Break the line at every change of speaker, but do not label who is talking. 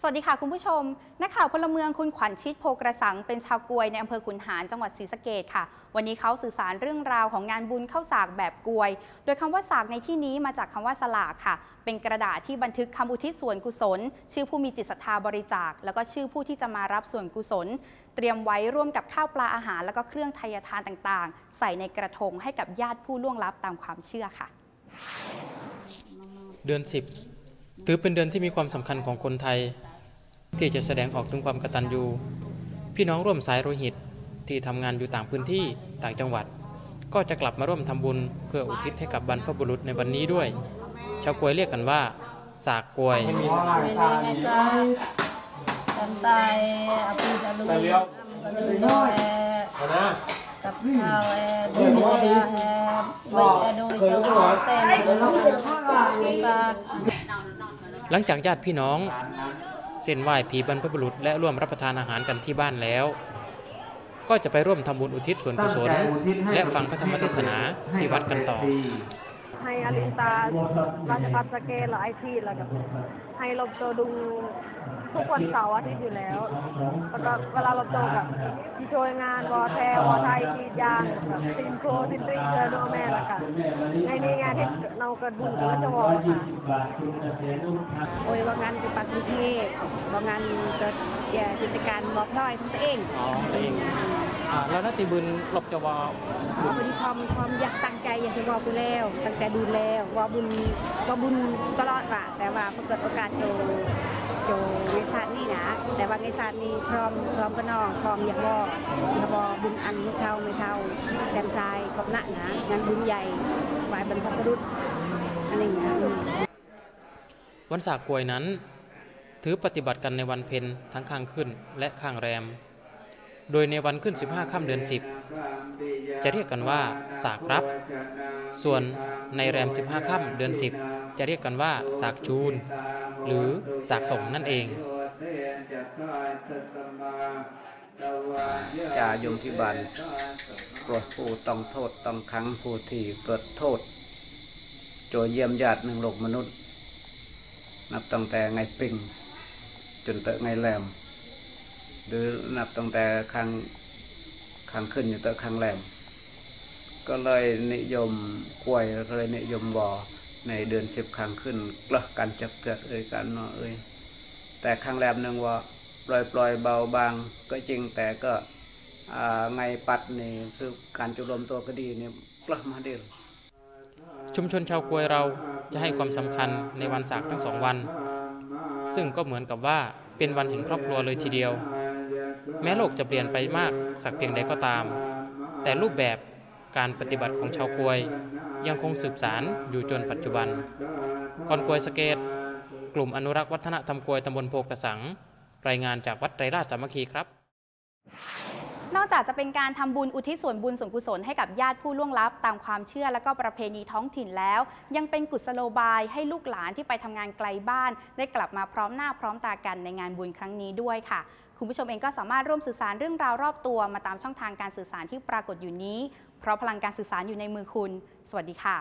สวัสดีค่ะคุณผู้ชม นักข่าวพลเมืองคุณขวัญชิดโพกระสัง เป็นชาวกวยในอำเภอขุนหารจังหวัดศรีสะเกดค่ะ วันนี้เขาสื่อสารเรื่องราวของงานบุญเข้าสากแบบกวย โดยคำว่าสากในที่นี้มาจากคำว่าสลากค่ะ เป็นกระดาษที่บันทึกคำอุทิศส่วนกุศล ชื่อผู้มีจิตศรัทธาบริจาค แล้วก็ชื่อผู้ที่จะมารับส่วนกุศล เตรียมไว้ร่วมกับข้าวปลาอาหาร แล้วก็เครื่องไทยทานต่างๆ ใส่ในกระทงให้กับญาติผู้ล่วงลับตามความเชื่อค่ะ
เดือน 10 ถือเป็นเดือนที่มีความสำคัญของคนไทย ที่จะแสดงออกถึงความกตัญญูพี่น้องร่วมสายโลหิตที่ทำงานอยู่ต่างพื้นที่ต่างจังหวัด ก็จะกลับมาร่วมทำบุญเพื่ออุทิศให้กับบรรพบุรุษในวันนี้ด้วย ชาวกวยเรียกกันว่า สากกวยหลังจากญาติพี่น้อง เส้นไหว้ผีบรรพบุรุษ และร่วมรับประทานอาหารกันที่บ้านแล้ว ก็จะไปร่วมทำบุญอุทิศส่วนกุศลและฟังพระธรรมเทศนาที่วัดกันต่อ
ให้อลินตาราชพัฒสเกลและไอทีแล้วก็ให้ลบโตดูทุกวันเสาร์อาทิตย์อยู่แล้ว แล้วก็เวลาลบโตกับที่ช่วยงานวอแทวอไทยกีดยางตินโครซินตรีเจอโนแม่ละกันในนี้งานที่เรากระดูกและจะวอค่ะ
โอ้ยว่างานคือปักกรุงเทพว่างานก็แก่กิจการมอบน้อยของตัวเอง
อ๋อเอง แล้วนาติบุญหลบจะว
เอาไปที่ความความอยากตั้งใจอยากจะบอกกูแล้วตั้งใจดูแล้วว่าบุญว่าบุญตลอดว่ะแต่ว่าพอเกิดโอกาสโจโจในศาสตร์นี่นะแต่ว่าในศาสตร์นี้พร้อมพร้อมก็น้องพร้อมอยากบอกอยากบอกบุญอันไม่เท่าไม่เท่าแซมทรายกับหนักนะงานบุญใหญ่ไหวบรรพบุรุษอะไรอย่างเงี้ย
วันสากกวยนั้น ถือปฏิบัติกันในวันเพ็ญทั้งข้างขึ้นและข้างแรม โดยในวันขึ้น 15ค่ำเดือน 10 จะเรียกกันว่าสากรับ ส่วนในแรม 15ค่ำเดือน 10 จะเรียกกันว่าสากจูน หรือสากส่งนั่นเอง
จายมพิบันปรดผู้ต้องโทษต้องขังผู้ที่เกิดโทษ โจยเยี่ยมญาติหนึ่งโลกมนุษย์ นับตั้งแต่ไงปิงจนเตะไงแหลม หรือนับตั้งแต่ครั้งครั้งขึ้นอยู่เตะครั้งแหลมก็เลยนิยมกล้วยเลยนิยมวอในเดือนสิบครั้งขึ้นกละกันจับเกิดเอ่ยกันเนาะเอ่ยแต่ครั้งแรมหนึ่งว่าปล่อยปล่อยเบาบางก็จริงแต่ก็ไงปัดนี่คือการจุลมตัวก็ดีเนี่ยกละมาเดียว
ชุมชนชาวกวยเราจะให้ความสำคัญในวันสากทั้งสองวัน ซึ่งก็เหมือนกับว่าเป็นวันแห่งครอบครัวเลยทีเดียว แม้โลกจะเปลี่ยนไปมากสักเพียงใดก็ตาม แต่รูปแบบการปฏิบัติของชาวกวย ยังคงสืบสารอยู่จนปัจจุบันกอนกวยสเกต กลุ่มอนุรักษ์วัฒนธรรมกวยตำบลโพกระสัง รายงานจากวัดไตรราชสามัคคีครับ
นอกจากจะเป็นการทำบุญอุทิศส่วนบุญส่วนกุศลให้กับญาติผู้ล่วงลับ ตามความเชื่อและก็ประเพณีท้องถิ่นแล้ว ยังเป็นกุศโลบายให้ลูกหลานที่ไปทำงานไกลบ้าน ได้กลับมาพร้อมหน้าพร้อมตากันในงานบุญครั้งนี้ด้วยค่ะคุณผู้ชมเองก็สามารถร่วมสื่อสารเรื่องราวรอบตัวมาตามช่องทางการสื่อสารที่ปรากฏอยู่นี้ เพราะพลังการสื่อสารอยู่ในมือคุณ สวัสดีค่ะ